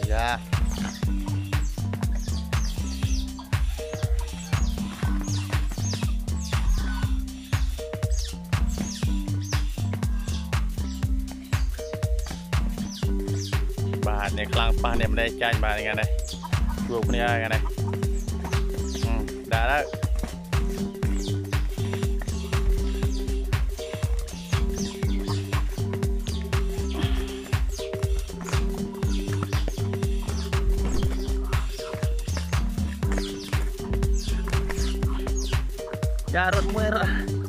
យ៉ាយ៉ាបាទនេះខ្លាំងប៉ះនេះមិនដែរចាញ់បាទថ្ងៃនេះជួបគ្នាថ្ងៃនេះ យ៉ារ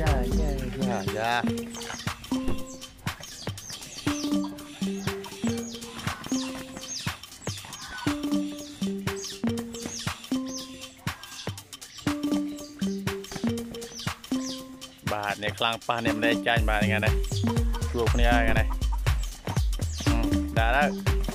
Ya, ya, ya, ya. បាទនេះខ្លាំងប៉ះនេះមិនដែរចាញ់បាទថ្ងៃនេះជួបគ្នាថ្ងៃនេះដាក់ទៅ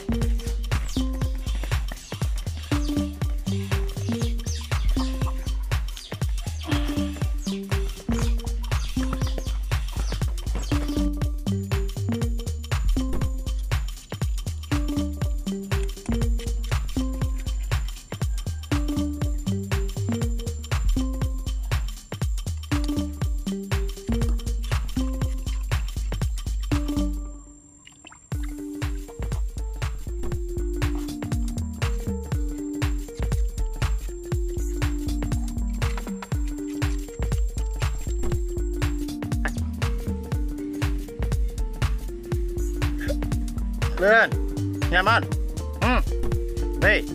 lên. Nhà mình. Ừ. Đi.